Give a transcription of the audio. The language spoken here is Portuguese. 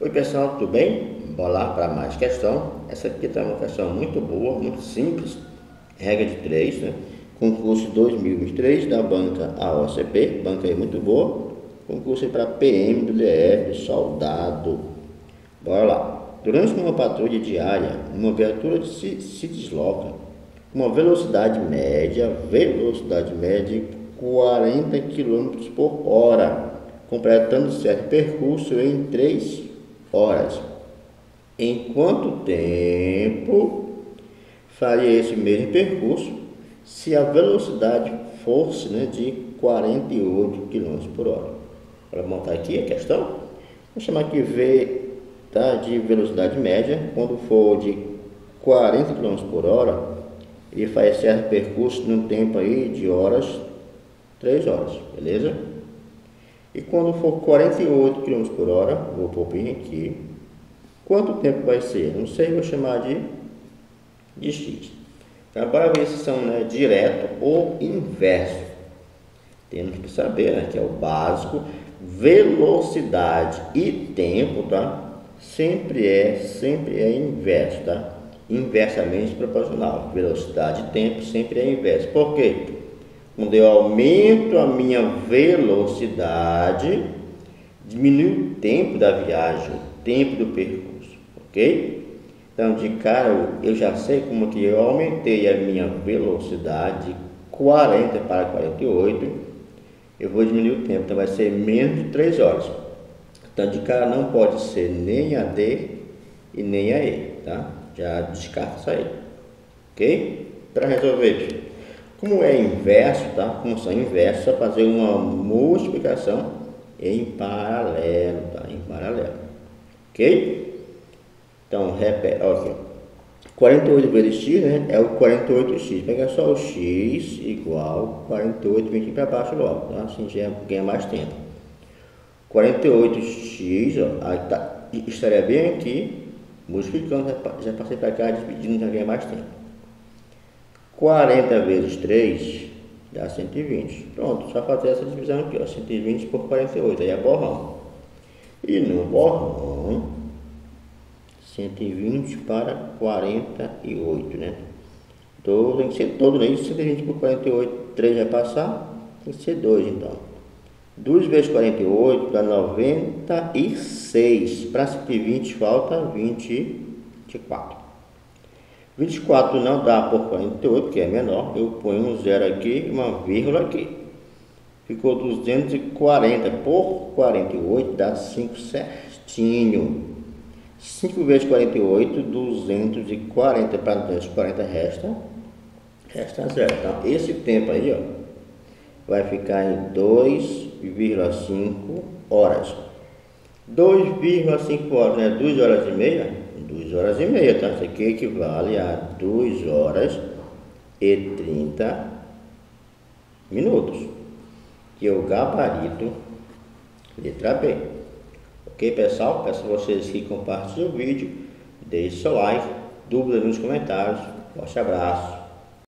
Oi pessoal, tudo bem? Bora lá para mais questão. Essa aqui está uma questão muito boa, muito simples. Regra de 3, né? Concurso 2023 da banca AOCP, banca aí muito boa. Concurso para PM do DF, soldado. Bora lá. Durante uma patrulha diária, uma viatura se, se desloca com uma velocidade média, velocidade média 40 km por hora, completando certo percurso em 3 horas. Em quanto tempo faria esse mesmo percurso se a velocidade fosse né, de 48 km por hora? Para montar aqui a questão, vou chamar aqui V tá, de velocidade média, quando for de 40 km por hora, ele faz certo percurso num tempo aí de horas, 3 horas, beleza? E quando for 48 km por hora, vou pôr bem aqui. Quanto tempo vai ser? Não sei, vou chamar de, de x. Agora ver se são né, direto ou inverso. Temos que saber, né, que é o básico. Velocidade e tempo, tá? Sempre é, sempre é inverso, tá? Inversamente proporcional. Velocidade e tempo sempre é inverso. Por quê? Quando eu aumento a minha velocidade, diminui o tempo da viagem, o tempo do percurso, ok? Então, de cara, eu já sei como que eu aumentei a minha velocidade de 40 para 48, eu vou diminuir o tempo, então vai ser menos de 3 horas. Então, de cara não pode ser nem a D e nem a E, tá? Já descarta isso aí, ok? Para resolver, como é inverso, tá? Função inversa, só fazer uma multiplicação em paralelo, tá? Em paralelo. Ok? Então, repete, ok. 48 vezes x, né? É o 48x. Pega só o x igual 48, vem aqui para baixo logo, tá? Assim já ganha mais tempo. 48x, ó, aí tá, estaria bem aqui, multiplicando, já passei para cá, dividindo, já ganha mais tempo. 40 vezes 3 dá 120. Pronto, só fazer essa divisão aqui, ó, 120 por 48, aí é borrão. E no borrão, 120 para 48, né? Todo, tem que ser todo, né? 120 por 48, 3 vai passar, tem que ser 2 então. 2 vezes 48 dá 96. Para 120 falta 24. 24 não dá por 48, que é menor, eu ponho um zero aqui uma vírgula aqui. Ficou 240 por 48, dá 5 certinho. 5 vezes 48, 240 para 240 resta, resta zero. Então, esse tempo aí, ó, vai ficar em 2,5 horas. 2,5 horas, né? 2 horas e meia, 2 horas e meia, tá? Isso aqui equivale a 2 horas e 30 minutos. Que é o gabarito letra B. Ok, pessoal? Peço a vocês que compartilhem o vídeo, deixe seu like, dúvidas nos comentários. Forte abraço.